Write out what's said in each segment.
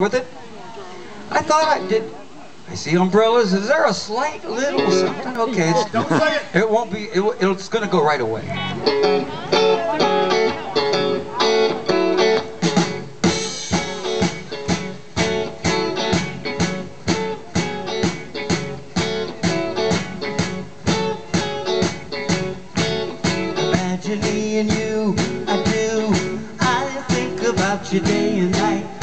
with it. I thought I did. I see umbrellas. Is there a slight little something? Okay, it's, Don't say it. it won't be. It, it's going to go right away. Imagine me and you, I do. I think about you day and night.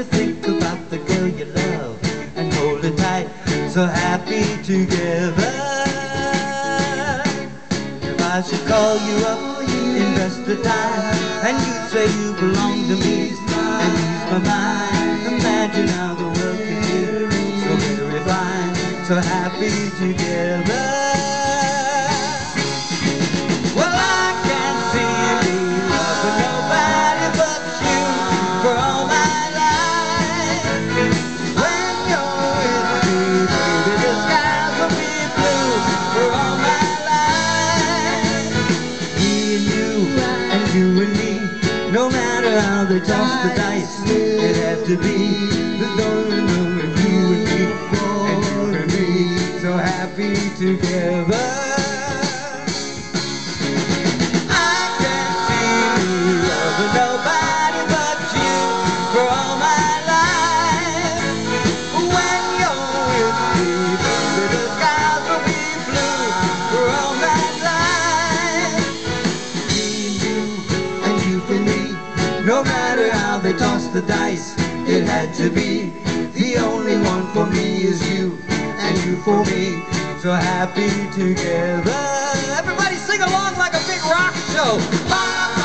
To think about the girl you love and hold her tight. So happy together. If I should call you up, invest the time, and you'd say you belong to me, and ease my mind. Imagine how the world could be so very fine, so happy together. They toss the dice, it had to be the going with you and me, and you me, so happy together. I can't see me loving nobody but you for all my life. When you're with me, baby, the skies will be blue for all my life. Me and you, and you for me, no matter how they toss the dice, it had to be. The only one for me is you, and you for me, so happy together. Everybody sing along like a big rock show. Ba,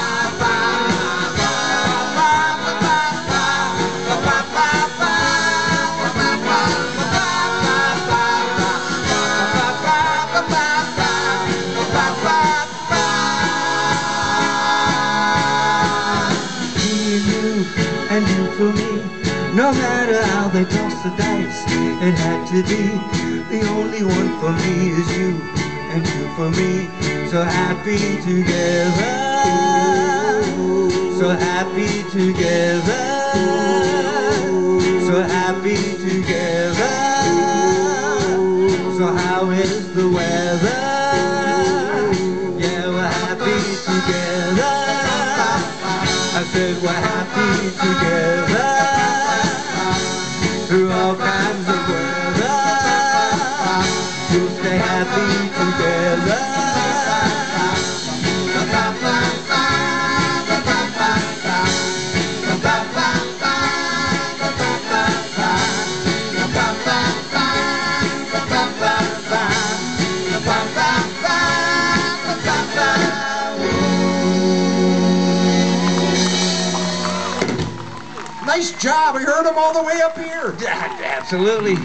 No matter how they toss the dice, it had to be. The only one for me is you, and you for me. So happy together. So happy together. So happy together. So how is the weather? Yeah, we're happy together. I said we're happy together Nice job. We heard him all the way up here. Absolutely.